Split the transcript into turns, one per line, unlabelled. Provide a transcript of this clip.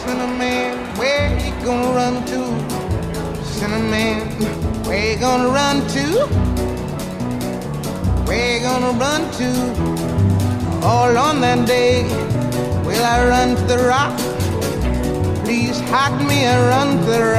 Sinnerman, where you gonna run to? Sinnerman, where you gonna run to? Where you gonna run to? All on that day, will I run to the rock? Please hide me and run to the rock.